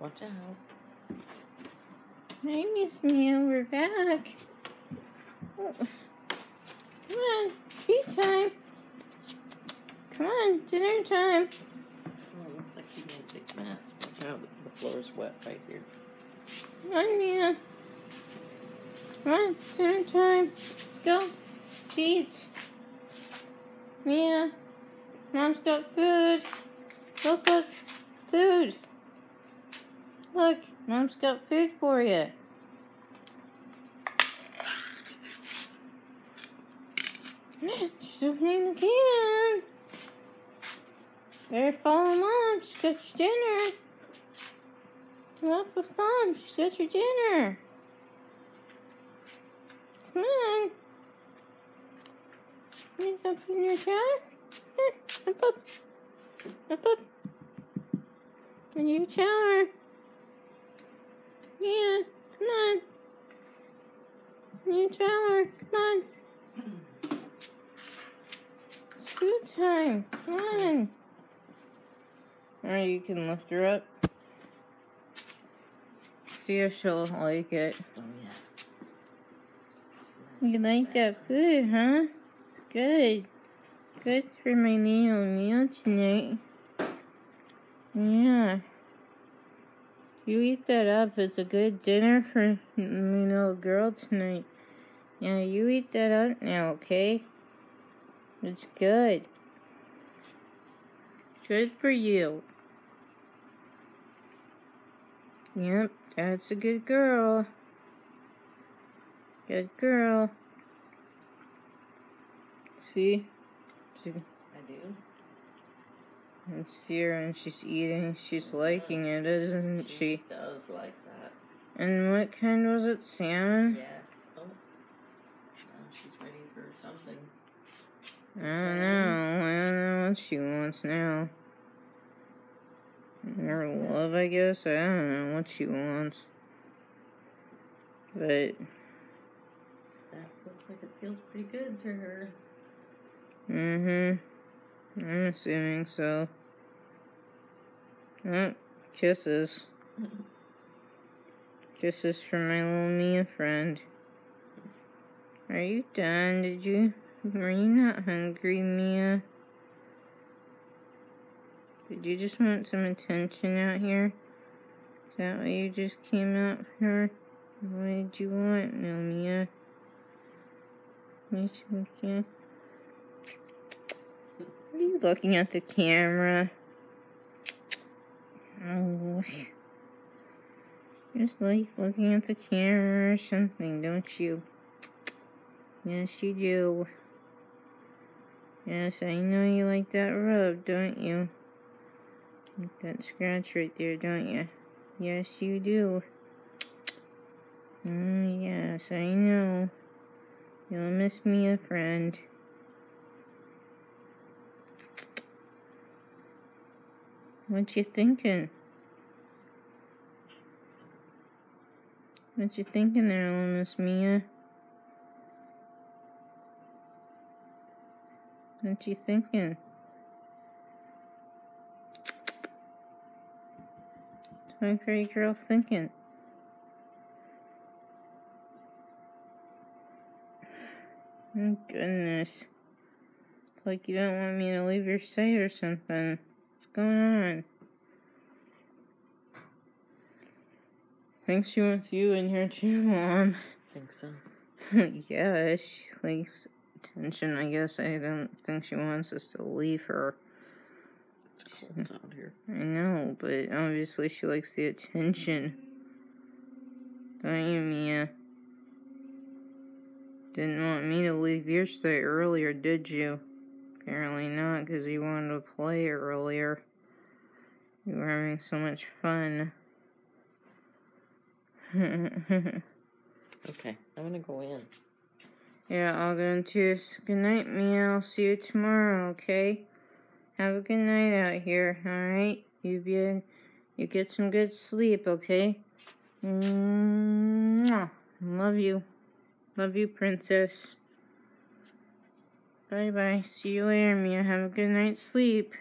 Watch oh. out. Hi, Miss Mia. We're back. Oh. Come on, treat time. Come on, dinner time. Oh, it looks like he made a big mess. Watch out, the floor is wet right here. Come on, Mia. Come on, dinner time. Let's go. Eat. Mia, Mom's got food. Look, look, food. Look, Mom's got food for you. She's opening the can. Better follow Mom. She's got your dinner. Up with Mom. She's got your dinner. Come on. You up in your chair? Up, up. Up, up. In your shower. Yeah, come on. Your shower. Come on. It's food time. Come on. Or you can lift her up. See if she'll like it. Oh, yeah. You like that food, huh? Good. Good for my little meal tonight. Yeah. You eat that up. It's a good dinner for my little girl tonight. Yeah, you eat that up now, okay? It's good. Good for you. Yep, that's a good girl. Good girl. See? I do. I see her and she's eating. She's liking it, isn't she? She does like that. And what kind was it? Salmon? Yes. Oh. Now she's ready for something. I don't know. I don't know what she wants now. Her love, I guess. I don't know what she wants. But That looks like it feels pretty good to her. Mm-hmm. I'm assuming so. Oh, kisses. Kisses from my little Mia friend. Are you done? Did you? Were you not hungry, Mia? Did you just want some attention out here? Is that why you just came out here? What did you want, no, Mia? Mia? Are you looking at the camera? Oh, just like looking at the camera or something, don't you? Yes, you do. Yes, I know you like that rub, don't you? Like that scratch right there, don't you? Yes, you do. Mm, yes, I know. You'll miss me a friend. What you thinking? What you thinking there, little Miss Mia? What you thinking? My pretty girl thinking? Oh, goodness. It's like you don't want me to leave your sight or something. Going on? Thinks she wants you in here too, Mom. think so. yeah, she likes attention. I guess I don't think she wants us to leave her. It's cold out here. I know, but obviously she likes the attention. Don't you, Mia? Didn't want me to leave your sight earlier, did you? Apparently not, because you wanted to play earlier. You were having so much fun. Okay, I'm gonna go in. yeah, I'll go into good night, Mia. I'll see you tomorrow, okay? Have a good night out here, alright? You be you get some good sleep, okay? Mwah. Love you. Love you, princess. Bye bye. See you later, Mia. Have a good night's sleep.